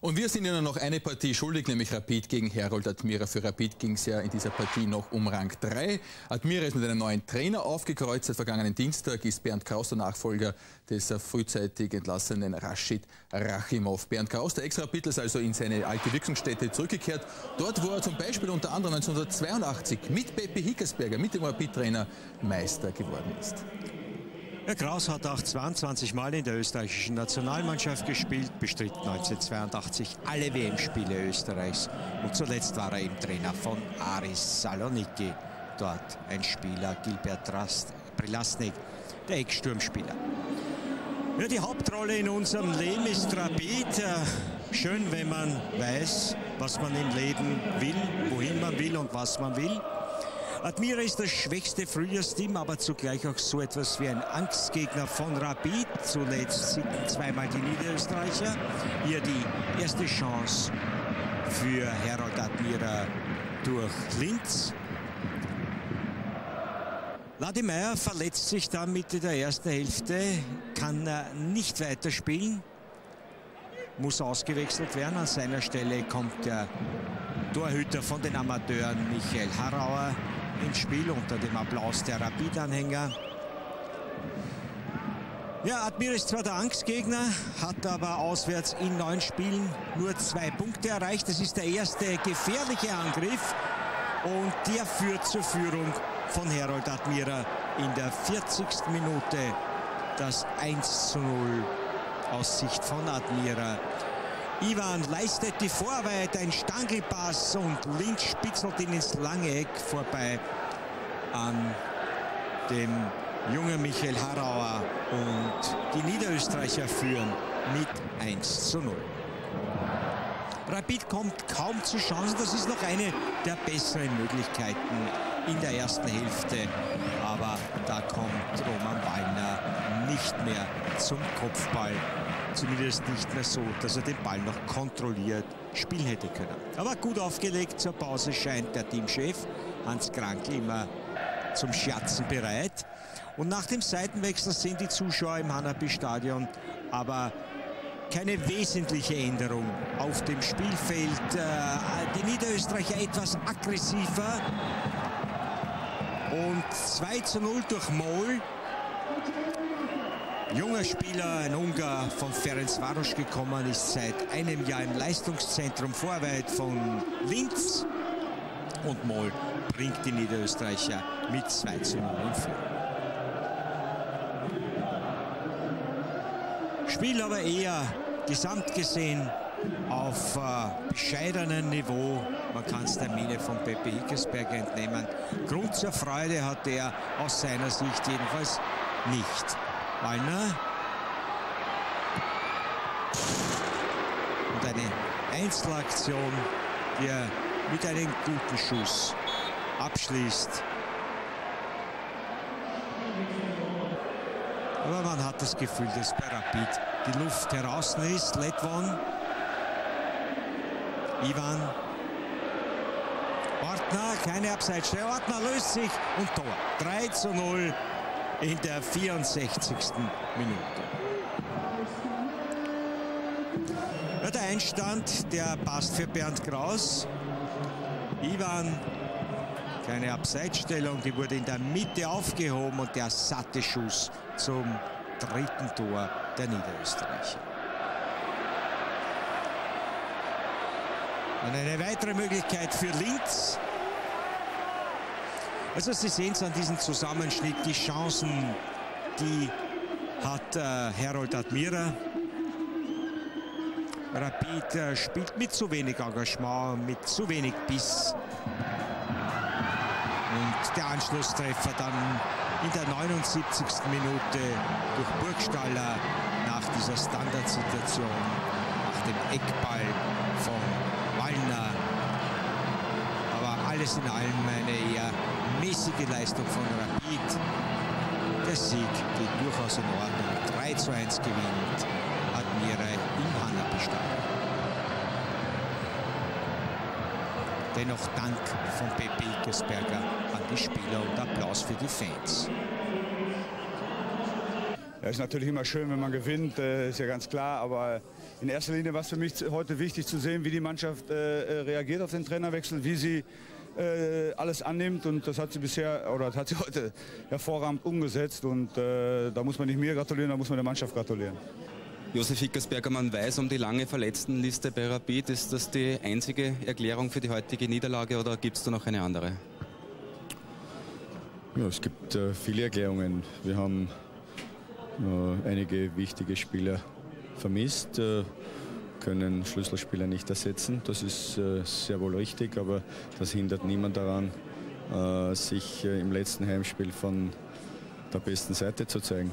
Und wir sind Ihnen noch eine Partie schuldig, nämlich Rapid gegen Herold Admira. Für Rapid ging es ja in dieser Partie noch um Rang 3. Admira ist mit einem neuen Trainer aufgekreuzt. Seit vergangenen Dienstag ist Bernd Kraus der Nachfolger des frühzeitig entlassenen Rashid Rachimov. Bernd Kraus, der Ex-Rapid, ist also in seine alte Wirkungsstätte zurückgekehrt. Dort, wo er zum Beispiel unter anderem 1982 mit Pepe Hickersberger, mit dem Rapid-Trainer, Meister geworden ist. Herr Kraus hat auch 22 Mal in der österreichischen Nationalmannschaft gespielt, bestritt 1982 alle WM-Spiele Österreichs und zuletzt war er eben Trainer von Aris Saloniki. Dort ein Spieler, Gilbert Prilasnik, der Ex-Sturmspieler. Ja, die Hauptrolle in unserem Leben ist Rapid. Schön, wenn man weiß, was man im Leben will, wohin man will und was man will. Admira ist das schwächste Frühjahrsteam, aber zugleich auch so etwas wie ein Angstgegner von Rapid. Zuletzt zweimal die Niederösterreicher. Hier die erste Chance für Herold Admira durch Linz. Ladi Meyer verletzt sich dann Mitte der ersten Hälfte, kann nicht weiterspielen, muss ausgewechselt werden. An seiner Stelle kommt der Torhüter von den Amateuren Michael Harauer ins Spiel unter dem Applaus der Rapid-Anhänger. Ja, Admir ist zwar der Angstgegner, hat aber auswärts in neun Spielen nur zwei Punkte erreicht. Das ist der erste gefährliche Angriff und der führt zur Führung von Herold Admira in der 40. Minute. Das 1 zu 0 aus Sicht von Admira. Ivan leistet die Vorarbeit, ein Stangelpass und links spitzelt ihn ins lange Eck vorbei an dem jungen Michael Harauer und die Niederösterreicher führen mit 1 zu 0. Rapid kommt kaum zu Chancen. Das ist noch eine der besseren Möglichkeiten in der ersten Hälfte. Aber da kommt Roman Wallner nicht mehr zum Kopfball. Zumindest nicht mehr so, dass er den Ball noch kontrolliert spielen hätte können. Aber gut aufgelegt zur Pause scheint der Teamchef Hans Krankel immer zum Scherzen bereit. Und nach dem Seitenwechsel sind die Zuschauer im Hanapi-Stadion aber keine wesentliche Änderung auf dem Spielfeld. Äh, die Niederösterreicher etwas aggressiver. Und 2 zu 0 durch Moll. Junger Spieler, ein Ungar von Ferenc Varos gekommen, ist seit einem Jahr im Leistungszentrum Vorweit von Linz. Und Moll bringt die Niederösterreicher mit 2 zu 0 in Führung. Spiel aber eher gesamt gesehen auf äh, bescheidenem Niveau. Man kann es der Mine von Pepe Hickesberger entnehmen. Grund zur Freude hat er aus seiner Sicht jedenfalls nicht. Wallner. Und eine Einzelaktion, die er mit einem guten Schuss abschließt. Aber man hat das Gefühl, dass bei Rapid die Luft heraus ist. Lettwan. Ivan. Ortner, keine Abseitsstelle. Ortner löst sich und Tor. 3 zu 0 in der 64. Minute. Ja, der Einstand, der passt für Bernd Kraus. Ivan keine Abseitsstellung, die wurde in der Mitte aufgehoben und der satte Schuss zum dritten Tor der Niederösterreicher. Und eine weitere Möglichkeit für Linz. Also Sie sehen es an diesem Zusammenschnitt, die Chancen, die hat äh, Herold Admira. Rapid äh, spielt mit zu wenig Engagement, mit zu wenig Biss. Und der Anschlusstreffer dann in der 79. Minute durch Burgstaller nach dieser Standardsituation, nach dem Eckball von Wallner. Aber alles in allem eine eher mäßige Leistung von Rapid. Der Sieg geht durchaus in Ordnung. 3 zu 1 gewinnt Admira im Hanapi-Stadion. Dennoch Dank von Pepe Ickesberger an die Spieler und Applaus für die Fans. Ja, ist natürlich immer schön, wenn man gewinnt, äh, ist ja ganz klar, aber in erster Linie war es für mich heute wichtig zu sehen, wie die Mannschaft äh, reagiert auf den Trainerwechsel, wie sie äh, alles annimmt und das hat sie bisher oder das hat sie heute hervorragend umgesetzt und äh, da muss man nicht mir gratulieren, da muss man der Mannschaft gratulieren. Josef Hickersberger, man weiß um die lange Verletztenliste bei Rapid. Ist das die einzige Erklärung für die heutige Niederlage oder gibt es da noch eine andere? Ja, es gibt äh, viele Erklärungen. Wir haben äh, einige wichtige Spieler vermisst, äh, können Schlüsselspieler nicht ersetzen. Das ist äh, sehr wohl richtig, aber das hindert niemand daran, äh, sich äh, im letzten Heimspiel von der besten Seite zu zeigen.